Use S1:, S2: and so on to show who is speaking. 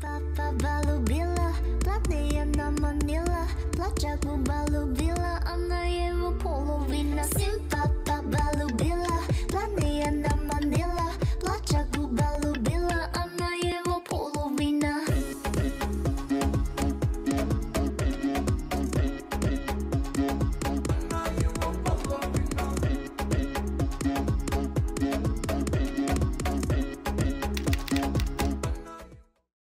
S1: Папа любила, плотные на манила Плача губа любила,